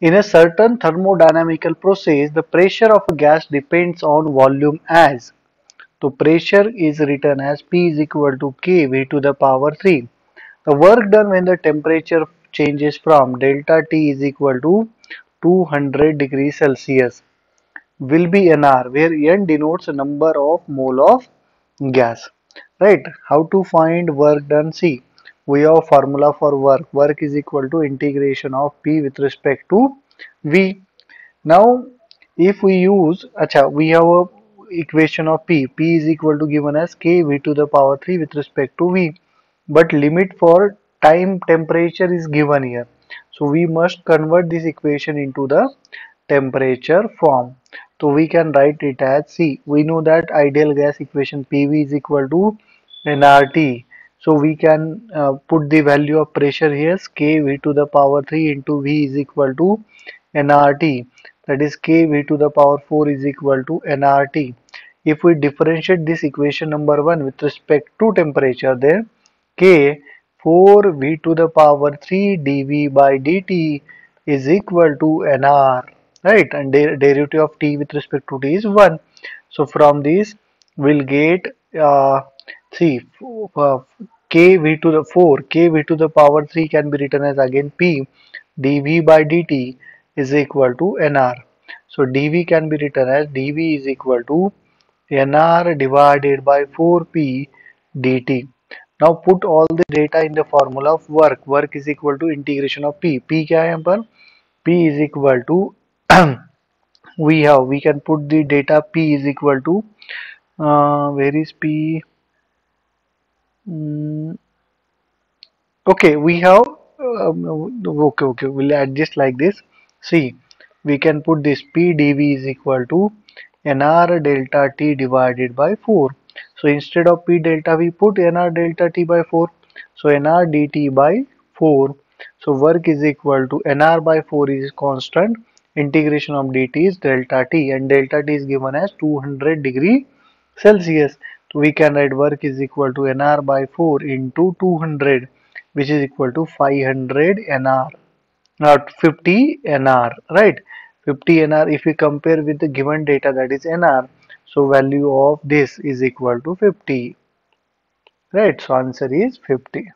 In a certain thermodynamical process, the pressure of a gas depends on volume as. So pressure is written as P is equal to kV to the power 3. The work done when the temperature changes from delta T is equal to 200 degrees Celsius will be NR where N denotes a number of mole of gas. Right? How to find work done? See, we have formula for work. Work is equal to integration of P with respect to V. Now, if we use, acha, we have a equation of P. P is equal to given as K V to the power 3 with respect to V. But limit for time temperature is given here. So we must convert this equation into the temperature form. So we can write it as C. We know that ideal gas equation PV is equal to nRT. So we can uh, put the value of pressure here K V to the power 3 into V is equal to nRT. That is K V to the power 4 is equal to nRT. If we differentiate this equation number 1 with respect to temperature then K 4 V to the power 3 dV by dt is equal to nR right and der derivative of t with respect to t is 1 so from this we'll get uh, 3 uh, kv to the 4 kv to the power 3 can be written as again p dv by dt is equal to nr so dv can be written as dv is equal to nr divided by 4p dt. Now put all the data in the formula of work. Work is equal to integration of p. P kya hai p is equal to we have we can put the data p is equal to uh, where is p? Mm, okay we have um, okay okay we'll adjust like this. See we can put this p dv is equal to nr delta t divided by 4 so instead of p delta we put nr delta t by 4 so nr dt by 4 so work is equal to nr by 4 is constant. Integration of dt is delta t and delta t is given as 200 degree Celsius. We can write work is equal to nr by 4 into 200 which is equal to 500 nr not 50 nr right? 50 nr if we compare with the given data that is nr so value of this is equal to 50 right? So answer is 50